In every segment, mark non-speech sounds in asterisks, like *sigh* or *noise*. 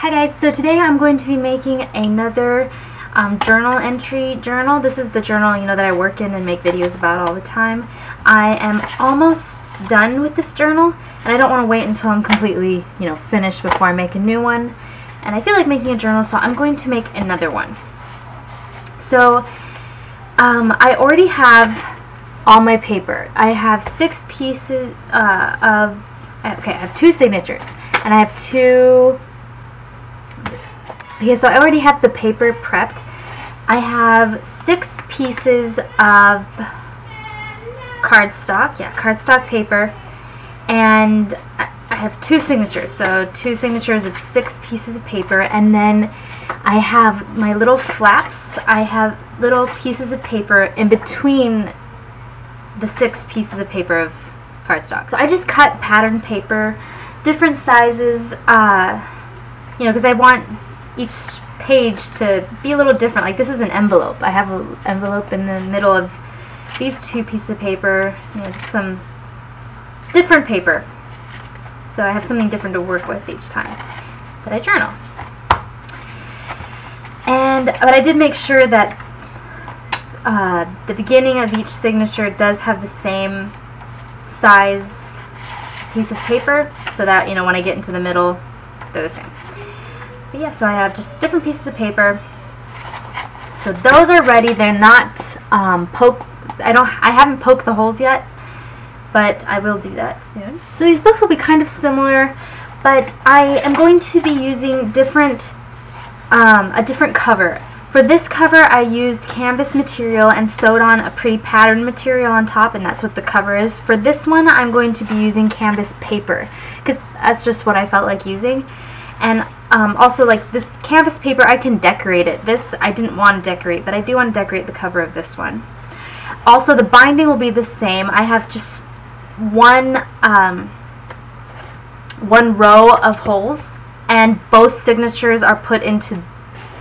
Hi guys, so today I'm going to be making another um, journal entry journal. This is the journal you know that I work in and make videos about all the time. I am almost done with this journal and I don't want to wait until I'm completely you know finished before I make a new one. And I feel like making a journal so I'm going to make another one. So um, I already have all my paper. I have six pieces uh, of, okay, I have two signatures and I have two Okay, so I already have the paper prepped. I have six pieces of cardstock, yeah, cardstock paper, and I have two signatures, so two signatures of six pieces of paper, and then I have my little flaps. I have little pieces of paper in between the six pieces of paper of cardstock. So I just cut pattern paper, different sizes, uh, you know, because I want each page to be a little different. Like this is an envelope. I have an envelope in the middle of these two pieces of paper, you know, just some different paper. So I have something different to work with each time that I journal. And, but I did make sure that uh, the beginning of each signature does have the same size piece of paper so that, you know, when I get into the middle, they're the same. But yeah, so I have just different pieces of paper. So those are ready. They're not um, poke. I don't. I haven't poked the holes yet, but I will do that soon. So these books will be kind of similar, but I am going to be using different, um, a different cover. For this cover, I used canvas material and sewed on a pretty pattern material on top, and that's what the cover is. For this one, I'm going to be using canvas paper, because that's just what I felt like using. And um, also, like this canvas paper, I can decorate it. This, I didn't want to decorate, but I do want to decorate the cover of this one. Also, the binding will be the same. I have just one, um, one row of holes, and both signatures are put into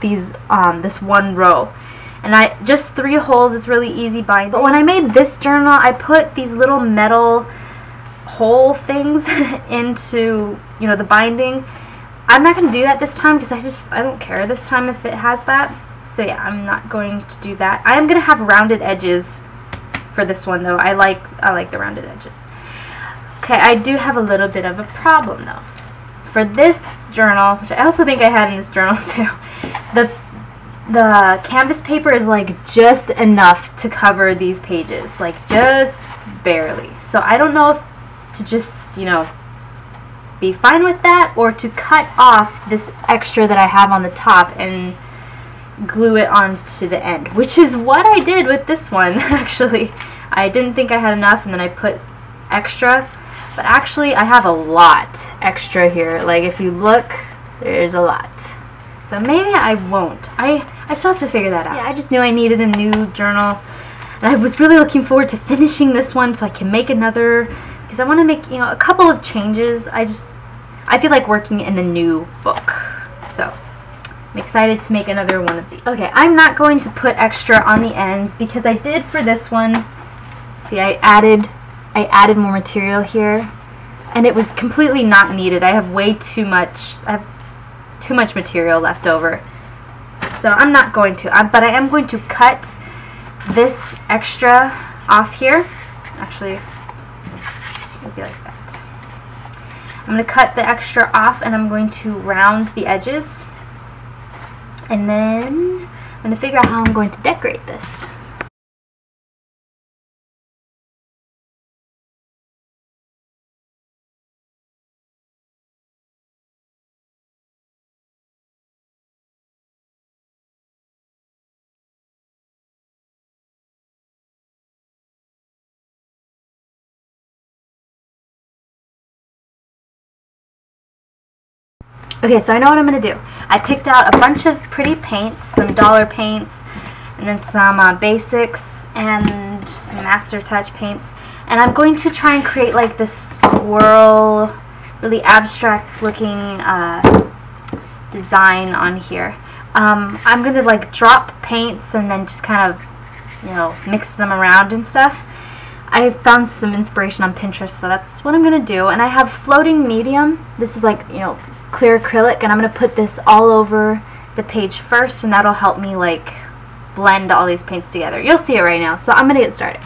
these, um, this one row. And I, just three holes, it's really easy binding. But when I made this journal, I put these little metal hole things *laughs* into, you know, the binding I'm not going to do that this time because I just, I don't care this time if it has that. So yeah, I'm not going to do that. I am going to have rounded edges for this one though. I like, I like the rounded edges. Okay, I do have a little bit of a problem though. For this journal, which I also think I had in this journal *laughs* too, the the canvas paper is like just enough to cover these pages, like just barely. So I don't know if to just, you know, be fine with that or to cut off this extra that I have on the top and glue it onto the end, which is what I did with this one *laughs* actually. I didn't think I had enough and then I put extra, but actually I have a lot extra here. Like if you look, there's a lot. So maybe I won't. I, I still have to figure that out. Yeah, I just knew I needed a new journal and I was really looking forward to finishing this one so I can make another because I want to make, you know, a couple of changes. I just, I feel like working in a new book. So, I'm excited to make another one of these. Okay, I'm not going to put extra on the ends because I did for this one. See, I added, I added more material here. And it was completely not needed. I have way too much, I have too much material left over. So I'm not going to, uh, but I am going to cut this extra off here. Actually, It'll be like that. I'm going to cut the extra off and I'm going to round the edges. And then I'm going to figure out how I'm going to decorate this. Okay, so I know what I'm going to do. I picked out a bunch of pretty paints, some dollar paints, and then some uh, basics and some master touch paints. And I'm going to try and create like this swirl, really abstract looking uh, design on here. Um, I'm going to like drop paints and then just kind of, you know, mix them around and stuff. I found some inspiration on Pinterest, so that's what I'm going to do. And I have floating medium. This is like, you know, clear acrylic, and I'm going to put this all over the page first, and that'll help me, like, blend all these paints together. You'll see it right now, so I'm going to get started.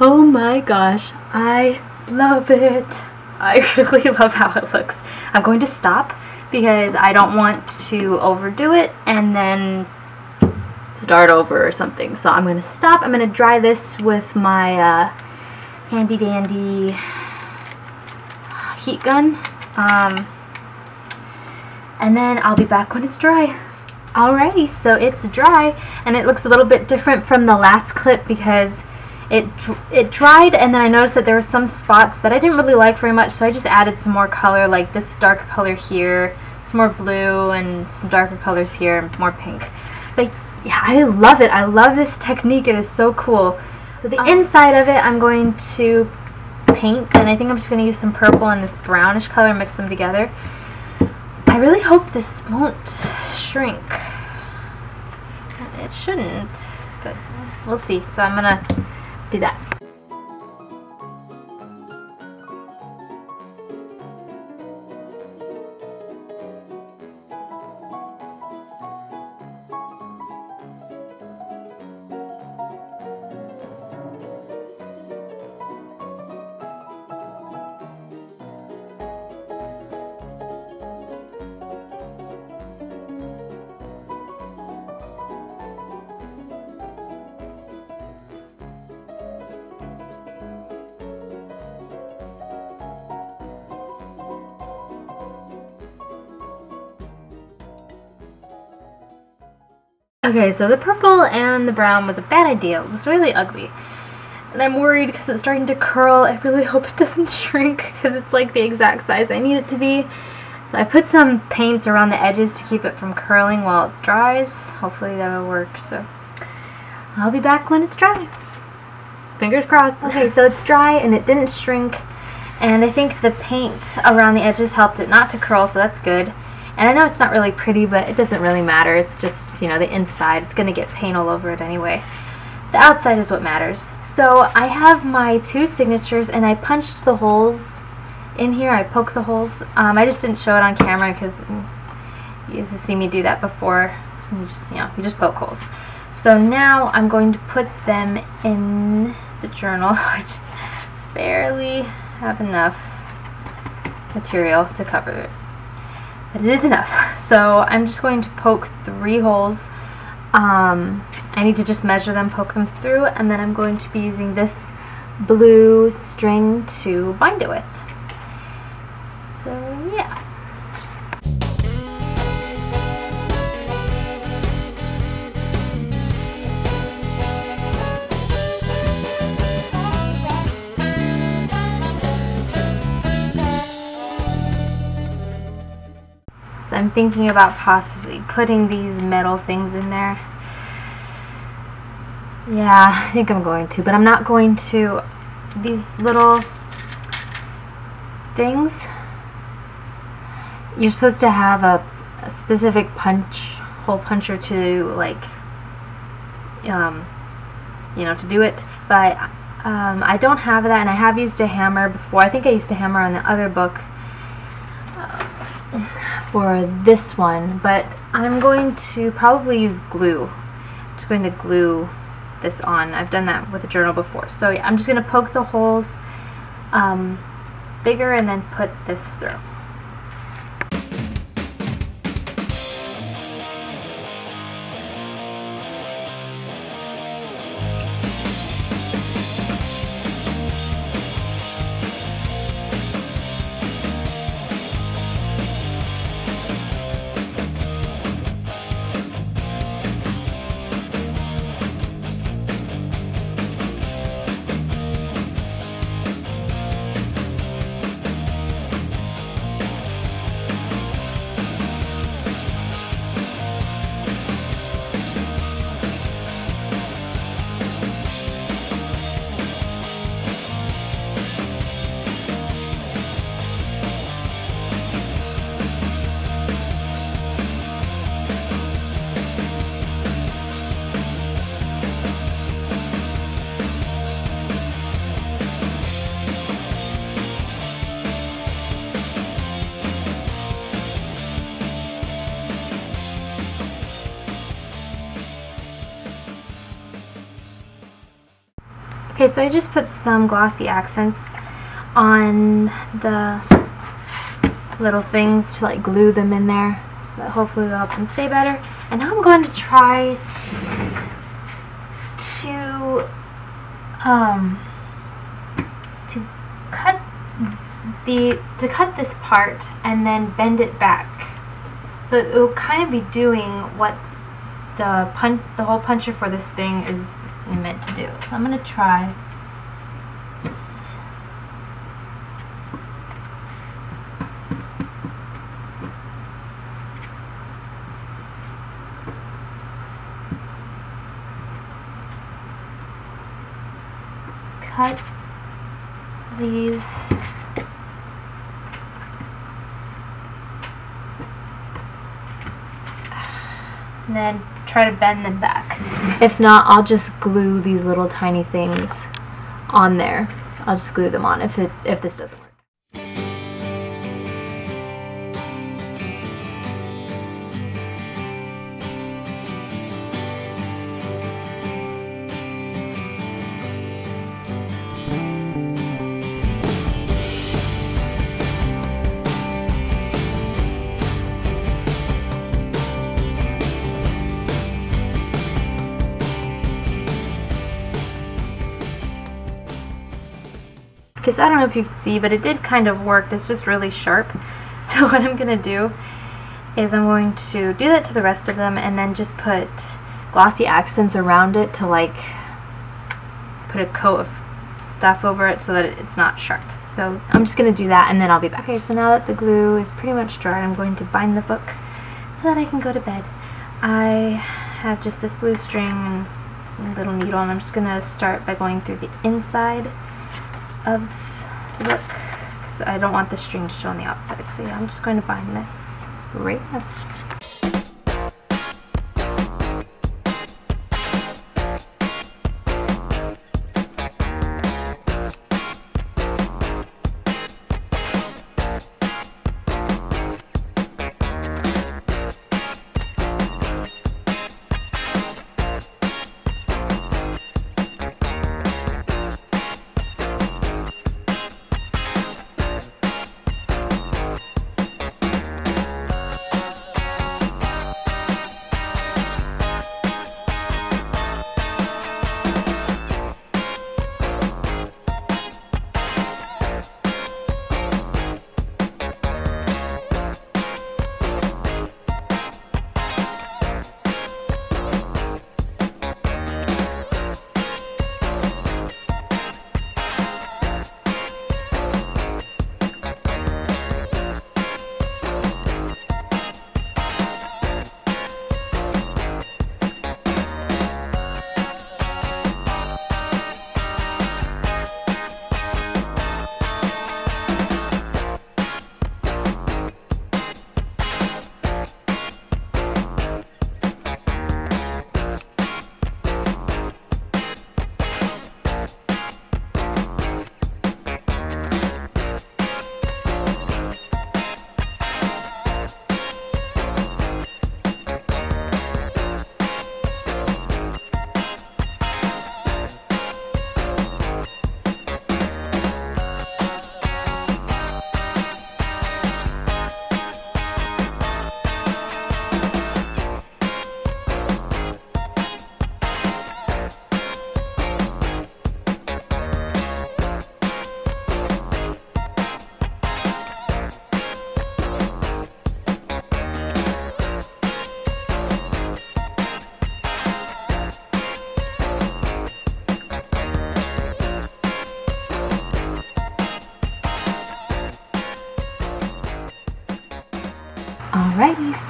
Oh my gosh, I love it. I *laughs* really love how it looks. I'm going to stop because I don't want to overdo it and then start over or something. So I'm going to stop. I'm going to dry this with my uh, handy dandy heat gun. Um, and then I'll be back when it's dry. Alrighty, so it's dry and it looks a little bit different from the last clip because it, it dried and then I noticed that there were some spots that I didn't really like very much so I just added some more color like this dark color here, some more blue and some darker colors here, more pink. But yeah, I love it. I love this technique. It is so cool. So the um, inside of it I'm going to paint and I think I'm just going to use some purple and this brownish color mix them together. I really hope this won't shrink. It shouldn't, but we'll see. So I'm going to do that. Okay, so the purple and the brown was a bad idea. It was really ugly. And I'm worried because it's starting to curl. I really *laughs* hope it doesn't shrink because it's like the exact size I need it to be. So I put some paints around the edges to keep it from curling while it dries. Hopefully that'll work. So I'll be back when it's dry. Fingers crossed. *laughs* Okay, so it's dry and it didn't shrink. And I think the paint around the edges helped it not to curl, so that's good. And I know it's not really pretty, but it doesn't really matter. It's just, you know, the inside. It's going to get paint all over it anyway. The outside is what matters. So I have my two signatures, and I punched the holes in here. I poked the holes. Um, I just didn't show it on camera because you guys have seen me do that before. You just, you know, you just poke holes. So now I'm going to put them in the journal. *laughs* Just barely have enough material to cover it. But it is enough. So I'm just going to poke three holes. Um, I need to just measure them, poke them through, and then I'm going to be using this blue string to bind it with. So yeah. Thinking about possibly putting these metal things in there. Yeah, I think I'm going to, but I'm not going to. These little things, you're supposed to have a, a specific punch, hole puncher to like, um, you know, to do it, but um, I don't have that, and I have used a hammer before. I think I used a hammer on the other book for this one, but I'm going to probably use glue. I'm just going to glue this on. I've done that with a journal before. So I'm just going to poke the holes um, bigger and then put this through. So I just put some glossy accents on the little things to like glue them in there so that hopefully they'll help them stay better. And now I'm going to try to um to cut the to cut this part and then bend it back. So it will kind of be doing what the punch the hole puncher for this thing is meant to do. I'm going to try this. cut these and *sighs* then try to bend them back. If not, I'll just glue these little tiny things on there. I'll just glue them on if, it, if this doesn't I don't know if you can see, but it did kind of work. It's just really sharp. *laughs* So what I'm going to do is I'm going to do that to the rest of them and then just put glossy accents around it to like put a coat of stuff over it so that it's not sharp. So I'm just going to do that and then I'll be back. Okay, so now that the glue is pretty much dry, I'm going to bind the book so that I can go to bed. I have just this blue string and a little needle and I'm just going to start by going through the inside of the because I don't want the string to show on the outside. So yeah, I'm just going to bind this right now.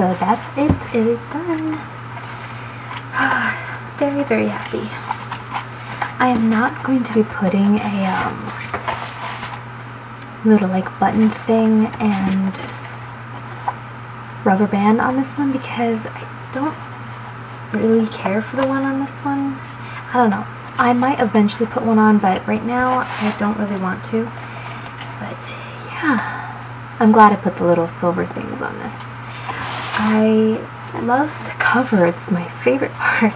So that's it. It is done. *sighs* very, very happy. I am not going to be putting a um, little like button thing and rubber band on this one because I don't really care for the one on this one. I don't know. I might eventually put one on, but right now I don't really want to. But yeah, I'm glad I put the little silver things on this. I love the cover. It's my favorite *laughs* part.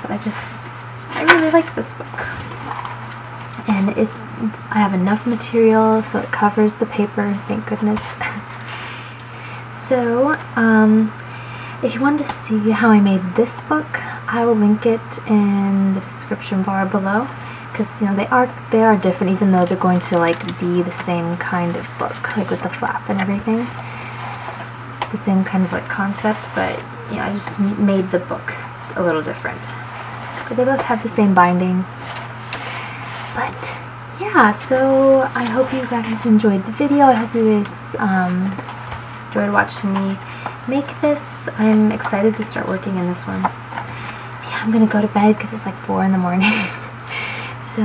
But I just, I really like this book. And it, I have enough material so it covers the paper, thank goodness. *laughs* so, um, if you wanted to see how I made this book, I will link it in the description bar below because you know they are they are different even though they're going to like be the same kind of book like with the flap and everything the same kind of like concept but you know I just made the book a little different. But they both have the same binding. But yeah so I hope you guys enjoyed the video. I hope you guys um, enjoyed watching me make this. I'm excited to start working in this one. Yeah I'm gonna go to bed because it's like 4 in the morning. *laughs* So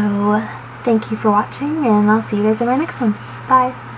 thank you for watching and I'll see you guys in my next one. Bye